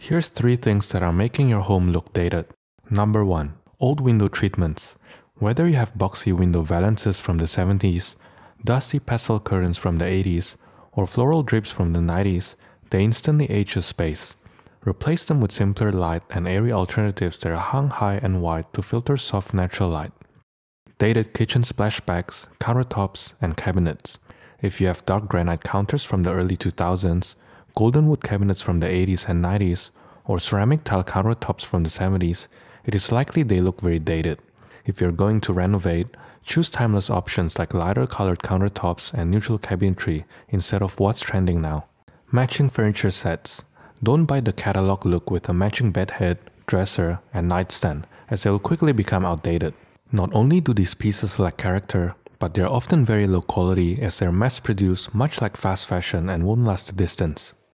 Here's three things that are making your home look dated. Number 1. Old window treatments. Whether you have boxy window valances from the 70s, dusty pastel curtains from the 80s, or floral drapes from the 90s, they instantly age a space. Replace them with simpler light and airy alternatives that are hung high and wide to filter soft natural light. Dated kitchen splashbacks, countertops, and cabinets. If you have dark granite counters from the early 2000s, golden wood cabinets from the 80s and 90s, or ceramic tile countertops from the 70s, it is likely they look very dated. If you're going to renovate, choose timeless options like lighter colored countertops and neutral cabinetry instead of what's trending now. Matching furniture sets. Don't buy the catalog look with a matching bedhead, dresser, and nightstand, as they will quickly become outdated. Not only do these pieces lack character, but they're often very low quality as they're mass produced much like fast fashion and won't last a distance.